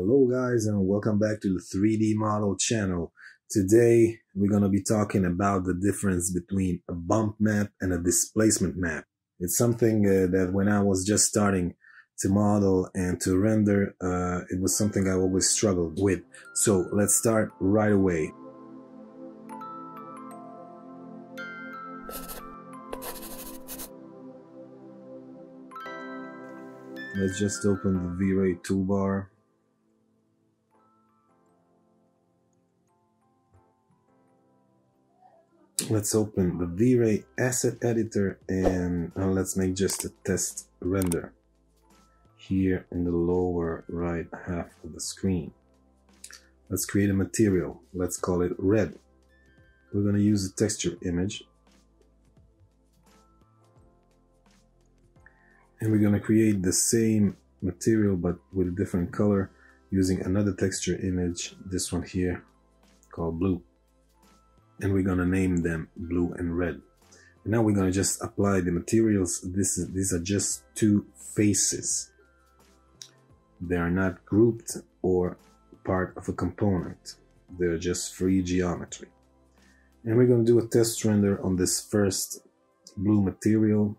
Hello guys and welcome back to the 3D model channel. Today we're going to be talking about the difference between a bump map and a displacement map. It's something uh, that when I was just starting to model and to render, uh, it was something I always struggled with. So let's start right away. Let's just open the V-Ray toolbar. Let's open the V-Ray asset editor and uh, let's make just a test render here in the lower right half of the screen. Let's create a material. Let's call it red. We're going to use a texture image and we're going to create the same material but with a different color using another texture image this one here called blue and we're to name them blue and red. And now we're to just apply the materials. This is these are just two faces. They are not grouped or part of a component. They're just free geometry. And we're to do a test render on this first blue material.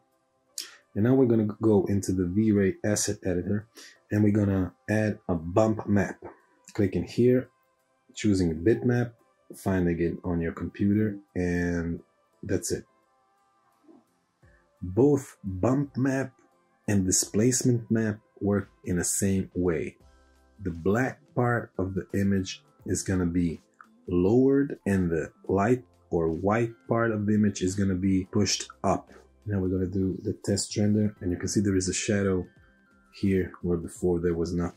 And now we're to go into the V-Ray asset editor and we're to add a bump map. Clicking here, choosing bitmap, finding it on your computer, and that's it. Both bump map and displacement map work in the same way. The black part of the image is going to be lowered and the light or white part of the image is going to be pushed up now we're going to do the test render and you can see there is a shadow here where before there was not.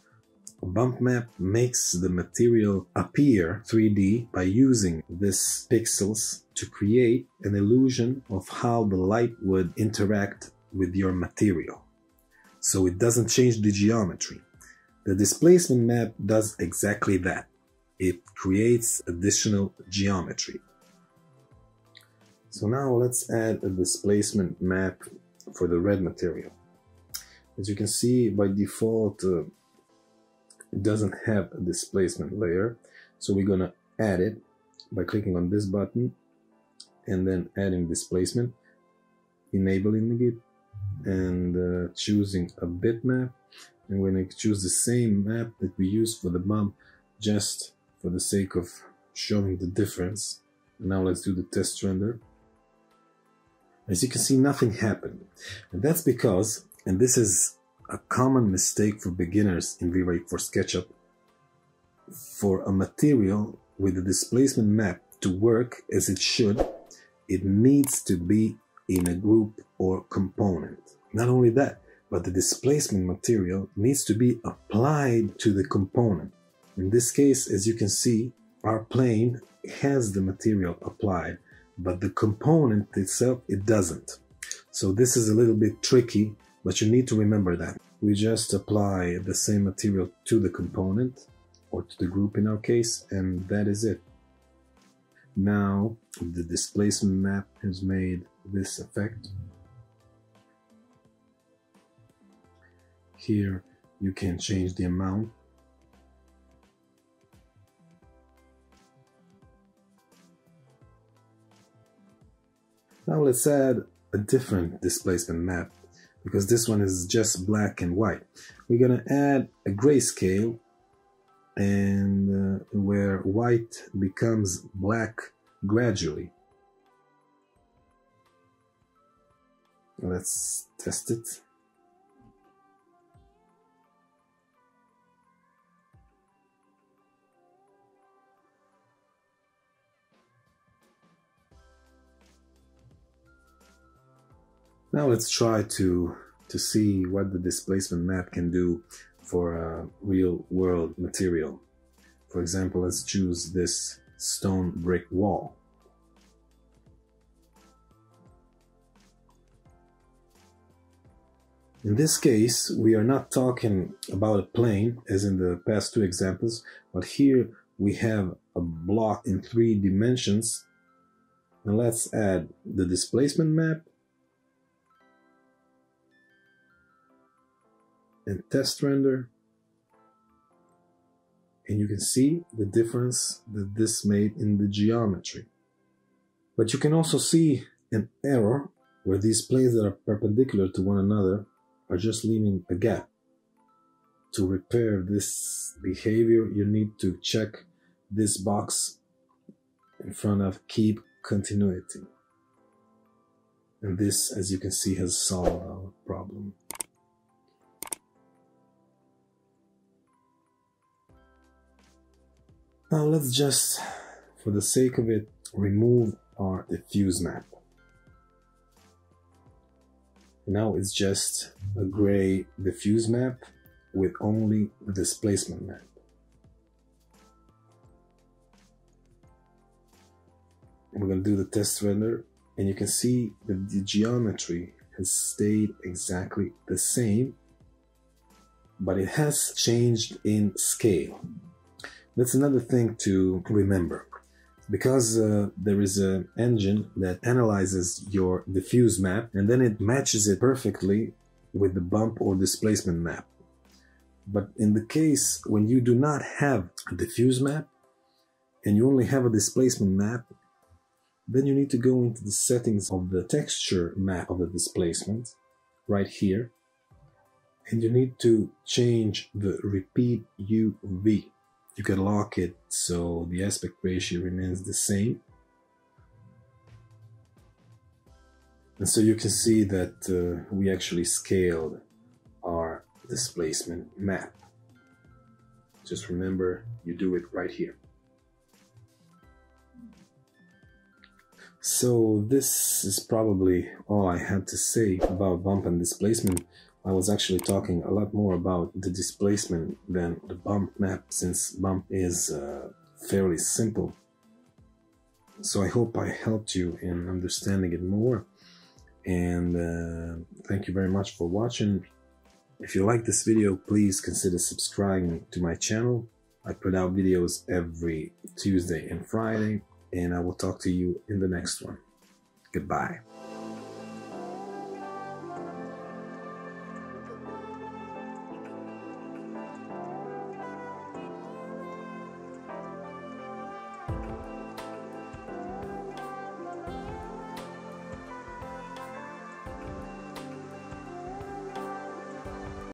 Bump map makes the material appear 3D by using these pixels to create an illusion of how the light would interact with your material. So it doesn't change the geometry. The displacement map does exactly that. It creates additional geometry. So now let's add a displacement map for the red material. As you can see, by default, uh, it doesn't have a displacement layer. So we're gonna add it by clicking on this button and then adding displacement, enabling it and uh, choosing a bitmap. And we're gonna choose the same map that we use for the bump just for the sake of showing the difference. Now let's do the test render. As you can see, nothing happened. And that's because, and this is a common mistake for beginners in V-Ray for SketchUp, for a material with a displacement map to work as it should, it needs to be in a group or component. Not only that, but the displacement material needs to be applied to the component. In this case, as you can see, our plane has the material applied but the component itself, it doesn't. So this is a little bit tricky, but you need to remember that. We just apply the same material to the component, or to the group in our case, and that is it. Now the displacement map has made this effect. Here you can change the amount Now let's add a different displacement map because this one is just black and white. We're gonna add a grayscale and uh, where white becomes black gradually. Let's test it. Now let's try to, to see what the displacement map can do for a real world material. For example, let's choose this stone brick wall. In this case, we are not talking about a plane as in the past two examples, but here we have a block in three dimensions. And let's add the displacement map and test render. and you can see the difference that this made in the geometry. But you can also see an error where these planes that are perpendicular to one another are just leaving a gap. To repair this behavior, you need to check this box in front of keep continuity. And this, as you can see, has solved our problem. Now let's just, for the sake of it, remove our diffuse map. Now it's just a gray diffuse map with only the displacement map. we're going to do the test render and you can see that the geometry has stayed exactly the same but it has changed in scale that's another thing to remember because uh, there is an engine that analyzes your diffuse map and then it matches it perfectly with the bump or displacement map but in the case when you do not have a diffuse map and you only have a displacement map then you need to go into the settings of the texture map of the displacement right here. And you need to change the repeat UV. You can lock it so the aspect ratio remains the same. And so you can see that uh, we actually scaled our displacement map. Just remember, you do it right here. So this is probably all I had to say about bump and displacement. I was actually talking a lot more about the displacement than the bump map since bump is uh, fairly simple. So I hope I helped you in understanding it more. And uh, thank you very much for watching. If you like this video, please consider subscribing to my channel. I put out videos every Tuesday and Friday and I will talk to you in the next one. Goodbye.